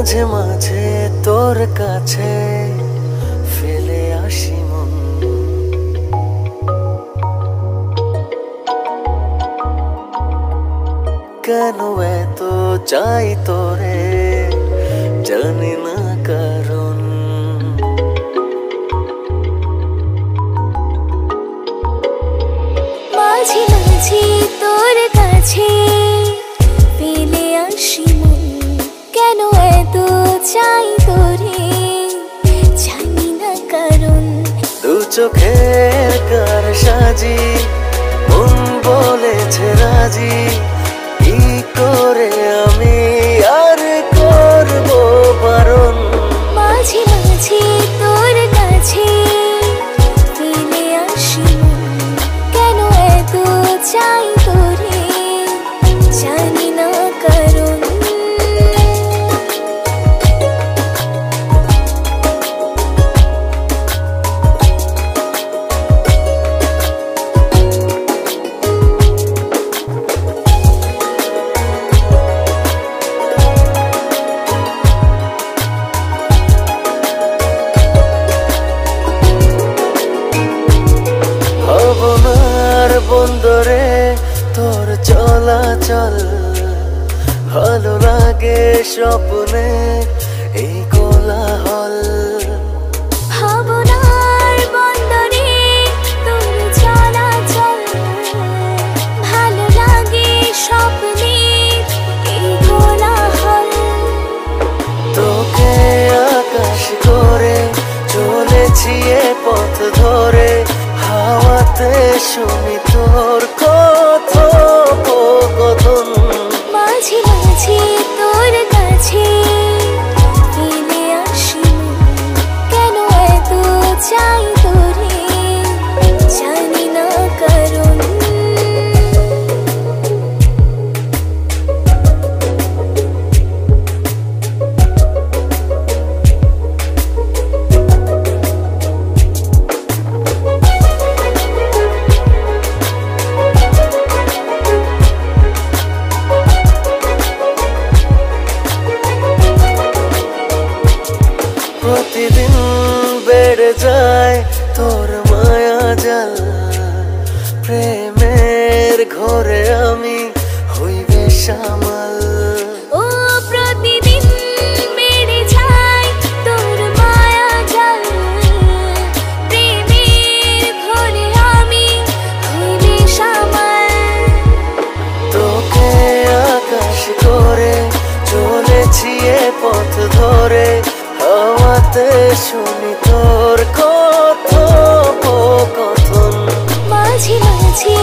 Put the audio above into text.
মাঝে মাঝে তোর কাছে ফেলে আসি মন। কেন এত চাই তোরে? জানি না কারণ। মাঝে মাঝে তোর কাছে পেলে আসি চাই তোরে জানি না কারণ। দু চোখের কার সাজি মন বলেছে রাজি কি করে চলাচল ভালো লাগে স্বপ্নে এই কোলাহল। চলেছি এ পথ ধরে হাওয়াতে শুনি তোর প্রতিদিন বেড়ে যায় তোর মায়া জাল। প্রেমের ঘরে আমি হইবে সামাল রাতে শুনি তোর কথোপকথন। মাঝে মাঝে